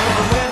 Never.